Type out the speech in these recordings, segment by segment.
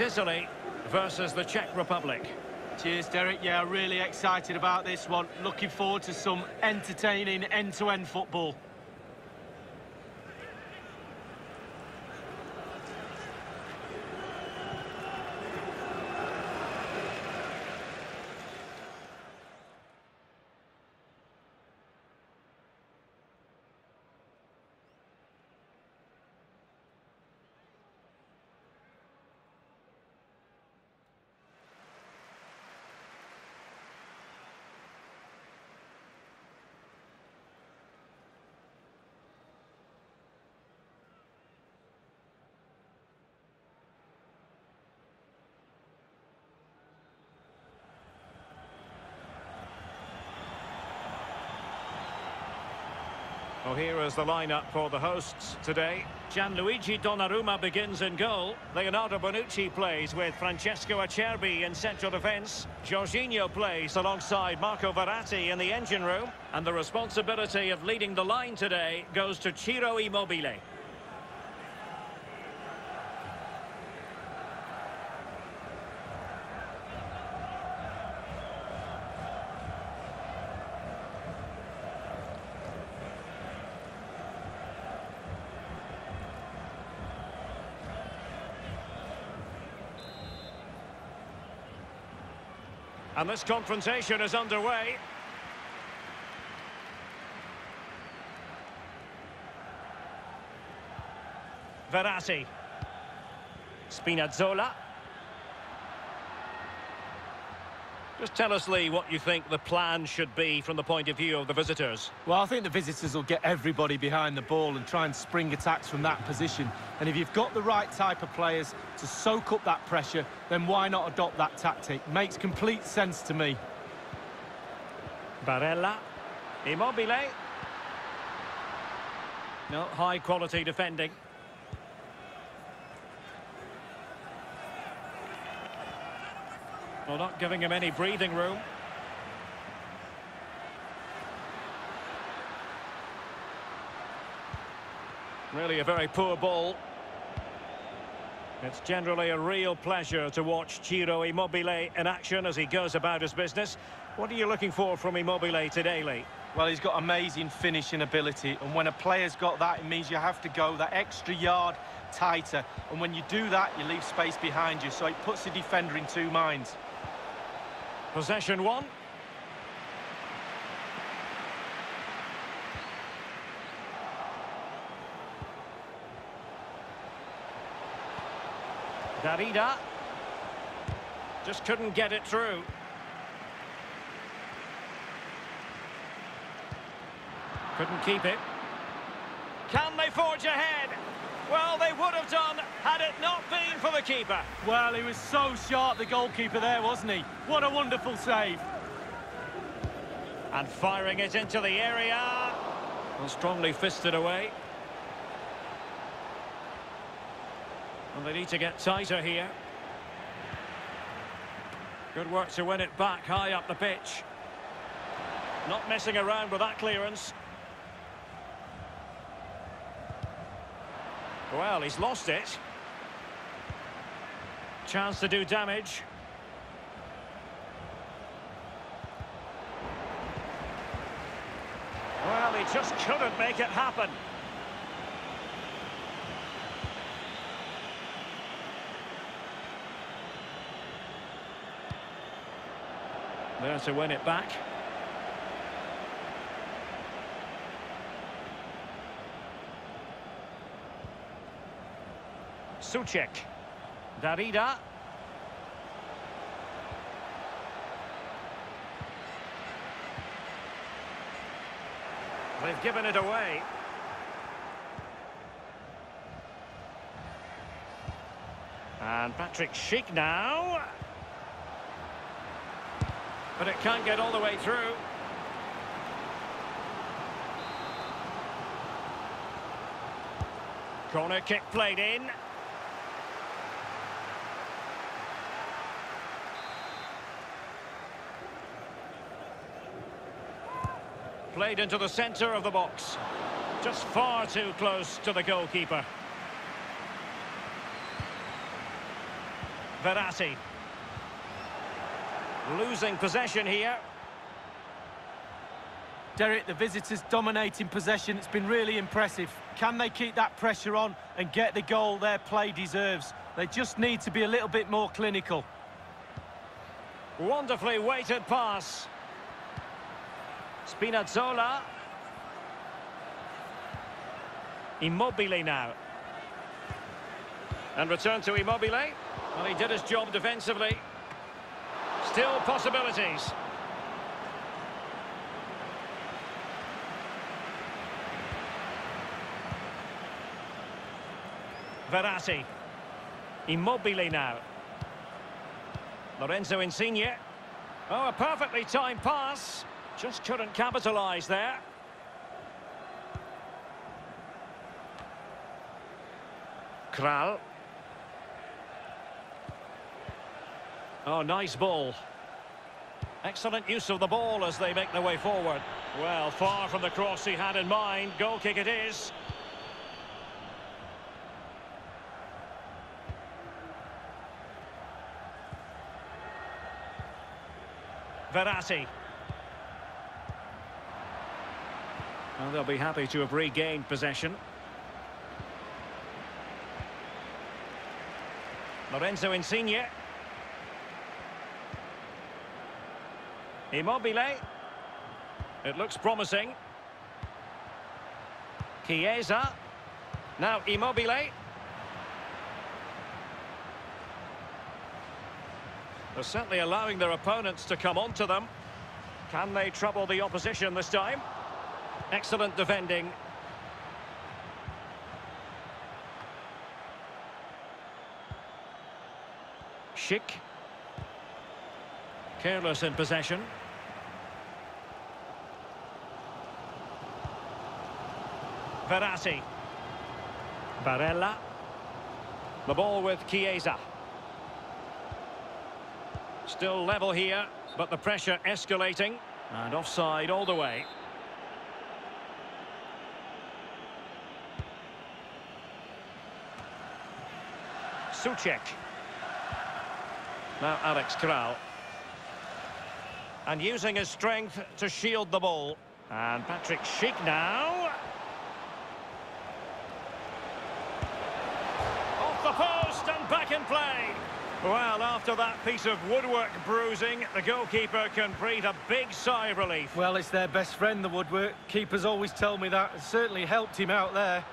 It's Italy versus the Czech Republic. Cheers, Derek. Yeah, really excited about this one. Looking forward to some entertaining end-to-end -end football. Well, here is the lineup for the hosts today. Gianluigi Donnarumma begins in goal. Leonardo Bonucci plays with Francesco Acerbi in central defence. Jorginho plays alongside Marco Verratti in the engine room. And the responsibility of leading the line today goes to Ciro Immobile. And this confrontation is underway. Verratti. Spinazzola. Just tell us, Lee, what you think the plan should be from the point of view of the visitors. Well, I think the visitors will get everybody behind the ball and try and spring attacks from that position. And if you've got the right type of players to soak up that pressure, then why not adopt that tactic? Makes complete sense to me. Barella. Immobile. No, high-quality defending. Well, not giving him any breathing room. Really a very poor ball. It's generally a real pleasure to watch Ciro Immobile in action as he goes about his business. What are you looking for from Immobile today, Lee? Well, he's got amazing finishing ability, and when a player's got that, it means you have to go that extra yard tighter. And when you do that, you leave space behind you, so it puts the defender in two minds. Possession one. Darida. Just couldn't get it through. Couldn't keep it. Can they forge ahead? Well, they would have done had it not been for the keeper. Well, he was so sharp, the goalkeeper there, wasn't he? What a wonderful save. And firing it into the area. Well, strongly fisted away. Well, they need to get tighter here. Good work to win it back high up the pitch. Not messing around with that clearance. Well, he's lost it. Chance to do damage. Well, he just couldn't make it happen. There to win it back. Soucek. Darida. They've given it away. And Patrick Schick now. But it can't get all the way through. Corner kick played in. Played into the centre of the box. Just far too close to the goalkeeper. Verratti. Losing possession here. Derek, the visitors dominating possession. It's been really impressive. Can they keep that pressure on and get the goal their play deserves? They just need to be a little bit more clinical. Wonderfully weighted pass. Spinazzola. Immobile now. And return to Immobile. Well, he did his job defensively. Still possibilities. Verratti. Immobile now. Lorenzo Insigne. Oh, a perfectly timed pass. Just couldn't capitalise there. Kral. Oh, nice ball. Excellent use of the ball as they make their way forward. Well, far from the cross he had in mind. Goal kick it is. Verratti. They'll be happy to have regained possession. Lorenzo Insigne. Immobile. It looks promising. Chiesa. Now Immobile. They're certainly allowing their opponents to come onto them. Can they trouble the opposition this time? Excellent defending. Schick. Careless in possession. Verratti. Barella. The ball with Chiesa. Still level here, but the pressure escalating. And offside all the way. Soucek. Now Alex Kral. And using his strength to shield the ball. And Patrick Schick now. Off the post and back in play. Well, after that piece of woodwork bruising, the goalkeeper can breathe a big sigh of relief. Well, it's their best friend, the woodwork. Keepers always tell me that. It certainly helped him out there.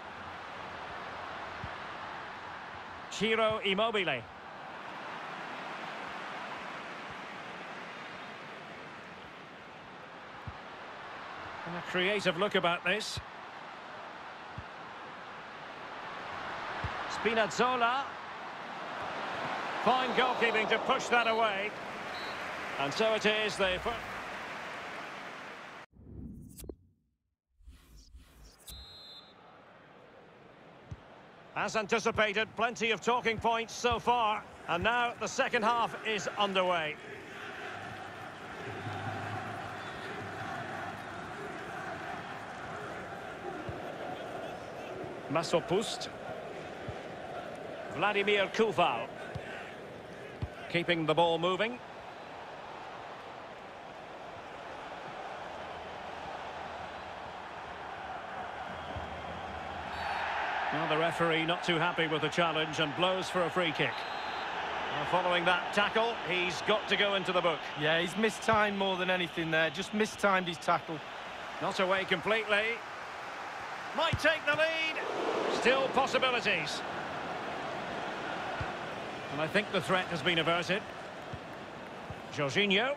Ciro Immobile. And a creative look about this. Spinazzola. Fine goalkeeping to push that away. And so it is, the... As anticipated, plenty of talking points so far. And now the second half is underway. Masopust. Vladimir Coufal. Keeping the ball moving. Well, the referee not too happy with the challenge and blows for a free kick. Well, following that tackle, he's got to go into the book. Yeah, he's mistimed more than anything there. Just mistimed his tackle. Not away completely. Might take the lead. Still possibilities. And I think the threat has been averted. Jorginho.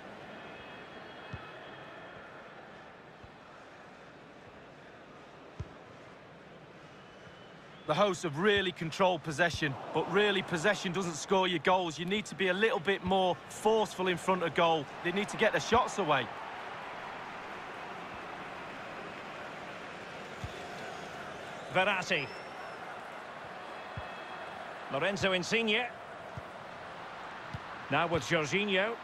The hosts have really controlled possession, but really possession doesn't score your goals. You need to be a little bit more forceful in front of goal. They need to get the shots away. Verratti. Lorenzo Insigne. Now with Jorginho.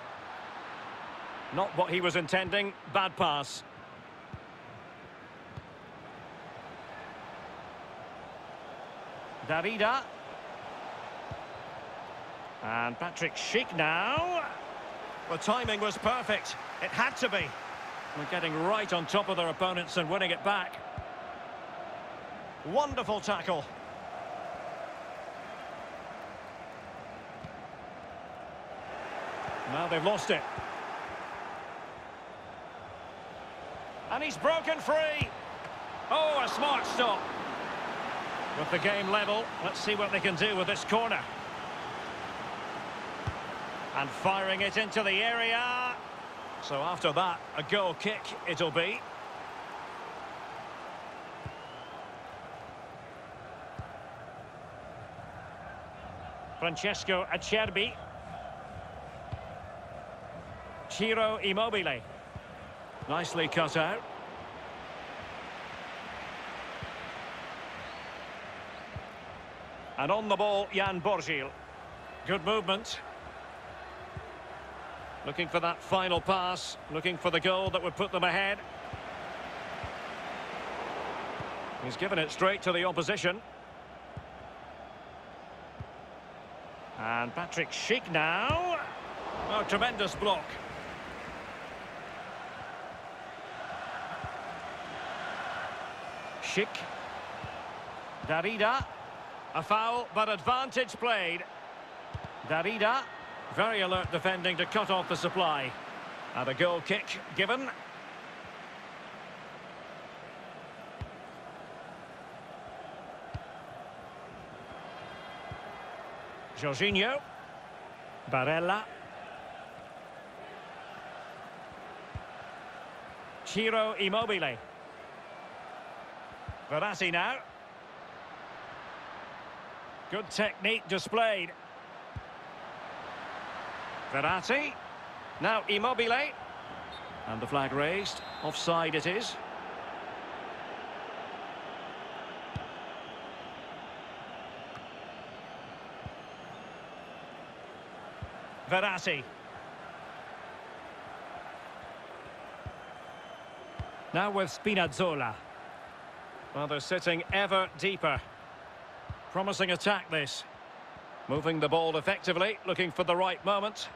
Not what he was intending. Bad pass. Darida. And Patrick Schick now. The timing was perfect. It had to be. We're getting right on top of their opponents and winning it back. Wonderful tackle. Now they've lost it. And he's broken free. Oh, a smart stop. With the game level, let's see what they can do with this corner. And firing it into the area. So after that, a goal kick it'll be. Francesco Acerbi. Ciro Immobile. Nicely cut out. And on the ball, Jan Boril. Good movement. Looking for that final pass. Looking for the goal that would put them ahead. He's given it straight to the opposition. And Patrick Schick now. Oh, tremendous block. Schick. Darida. A foul, but advantage played. Darida. Very alert defending to cut off the supply. And a goal kick given. Jorginho. Barella. Ciro Immobile. Verratti now. Good technique displayed. Verratti. Now Immobile. And the flag raised. Offside it is. Verratti. Now with Spinazzola. Well, they're sitting ever deeper. Promising attack this. Moving the ball effectively, looking for the right moment.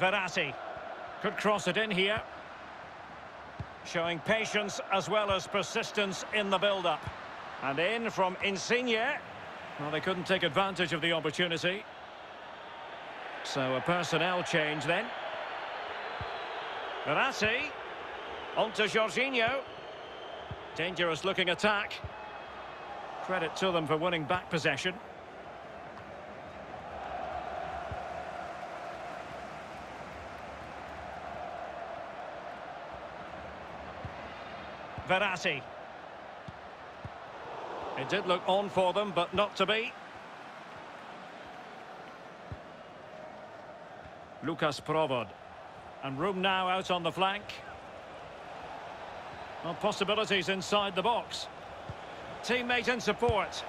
Verratti. Could cross it in here. Showing patience as well as persistence in the build-up. And in from Insigne. Well, they couldn't take advantage of the opportunity. So a personnel change then. Verratti. On to Jorginho. Dangerous looking attack. Credit to them for winning back possession. Verratti. It did look on for them, but not to be. Lukas Provod. And room now out on the flank. Well, possibilities inside the box. Teammate and support.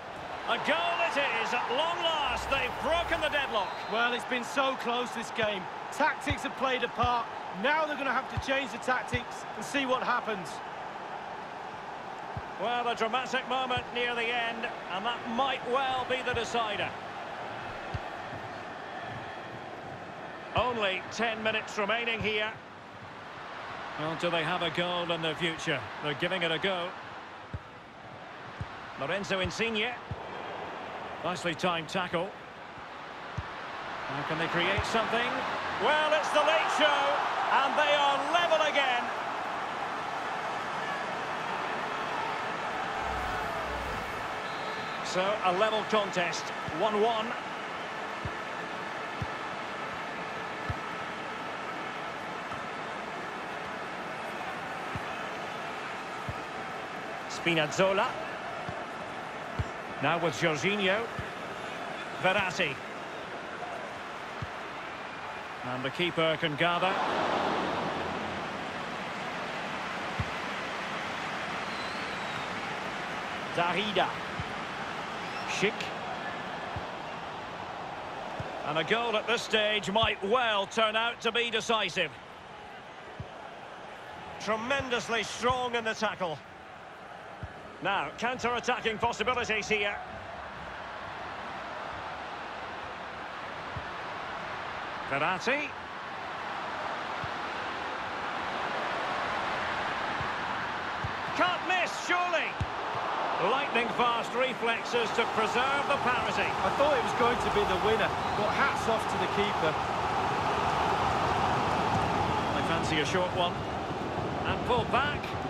A goal it is at long last. They've broken the deadlock. Well, it's been so close this game. Tactics have played a part. Now they're going to have to change the tactics and see what happens. Well, a dramatic moment near the end, and that might well be the decider. Only 10 minutes remaining here. Well, do they have a goal in the future? They're giving it a go. Lorenzo Insigne. Nicely timed tackle. Now can they create something? Well, it's the late show, and they are level again. So, a level contest, 1-1. Spinazzola. Now with Jorginho. Verratti. And the keeper can gather. Darida. Schick. And a goal at this stage might well turn out to be decisive. Tremendously strong in the tackle. Now, counter-attacking possibilities here. Verratti. Can't miss, surely. Lightning fast reflexes to preserve the parity. I thought it was going to be the winner, but hats off to the keeper. I fancy a short one. And pull back.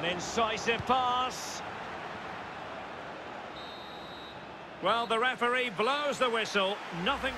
An incisive pass. Well, the referee blows the whistle. Nothing...